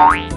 Bye.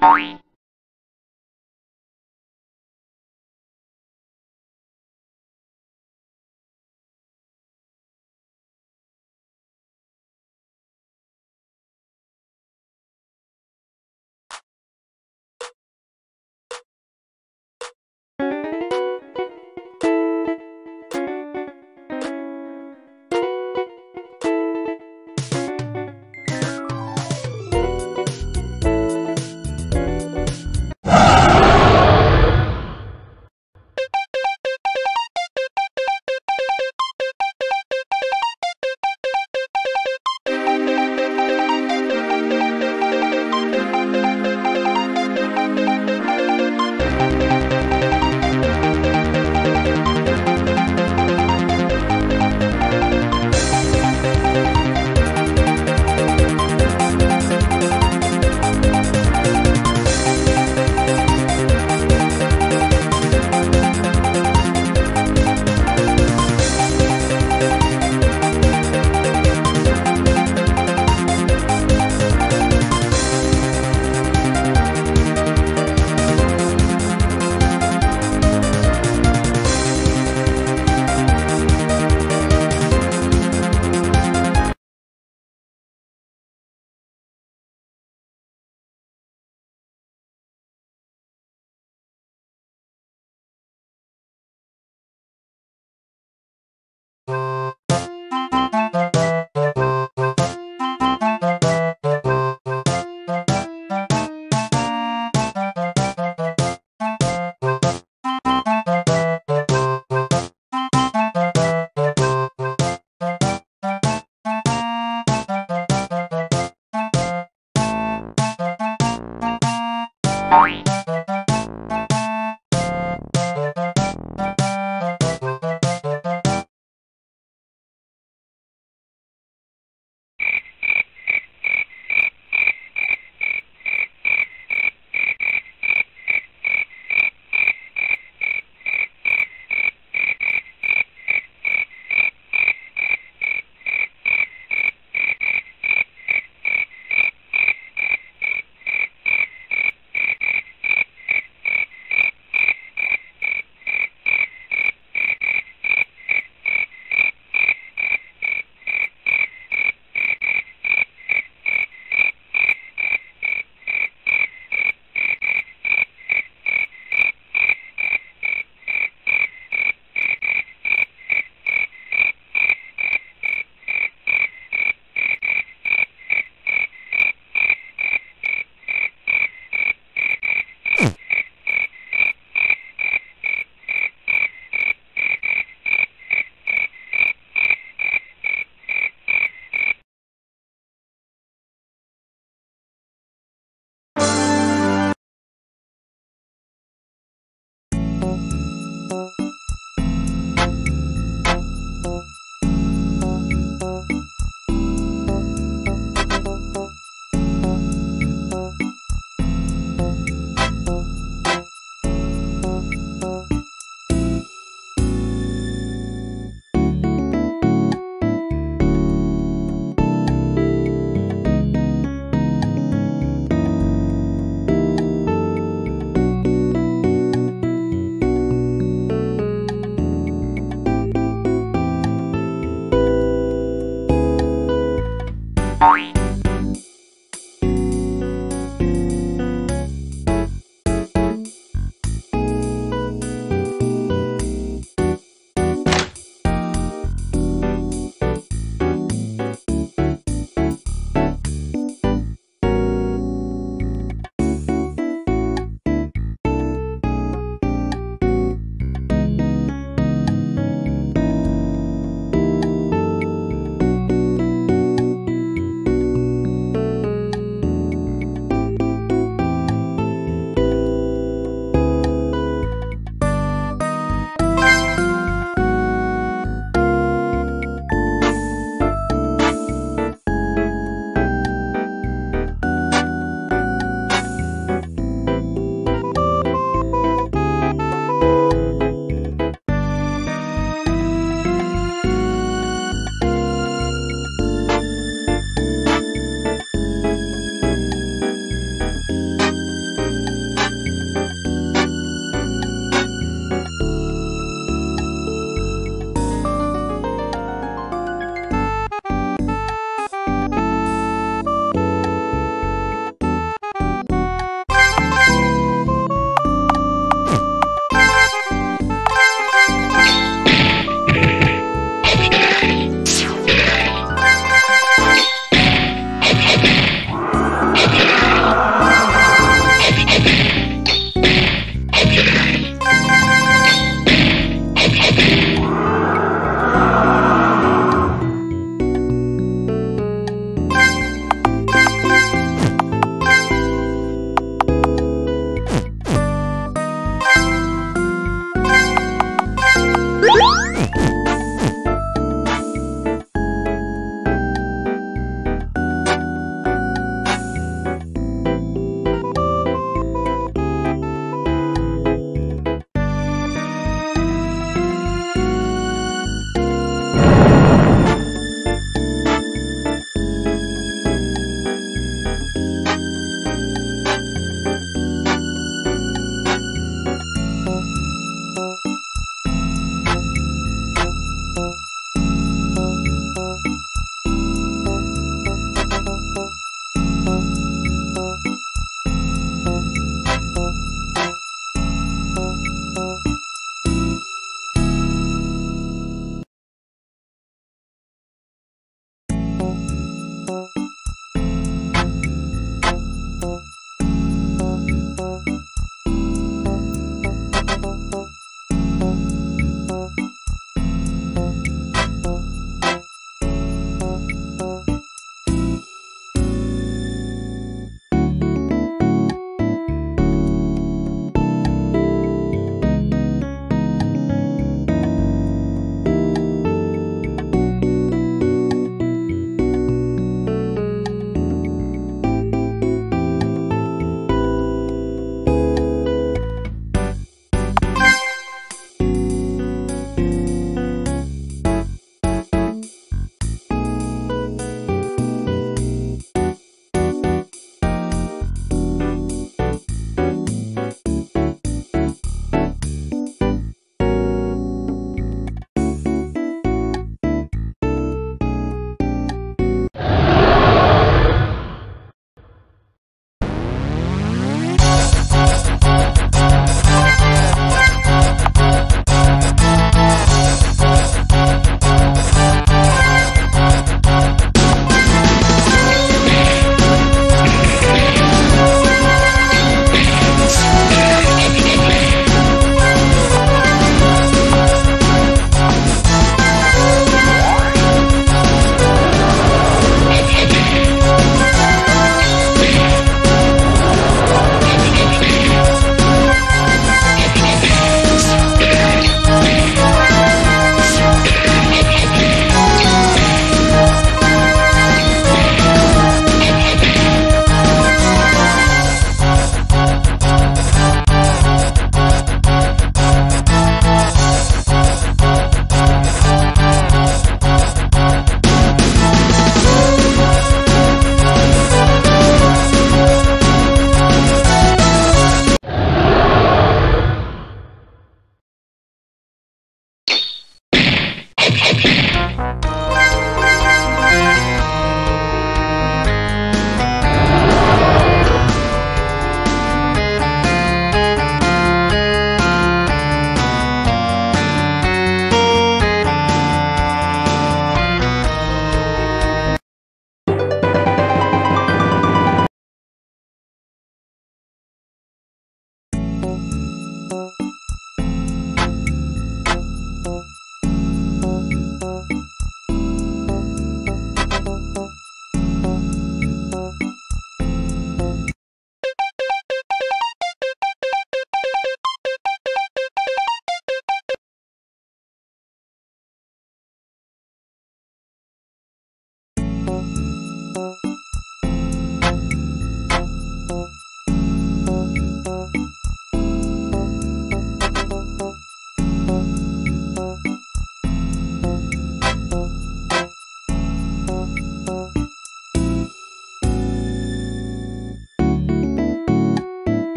Bye.